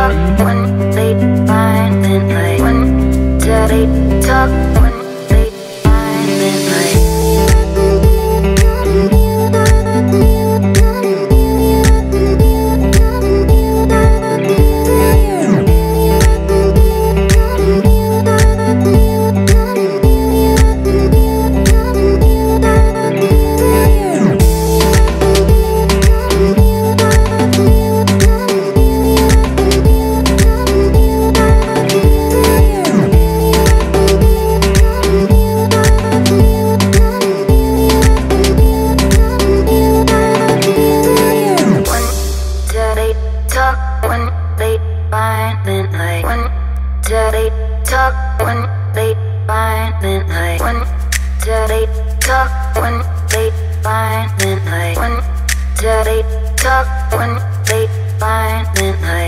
one When they find and When they talk midnight. When they talk when they find midnight.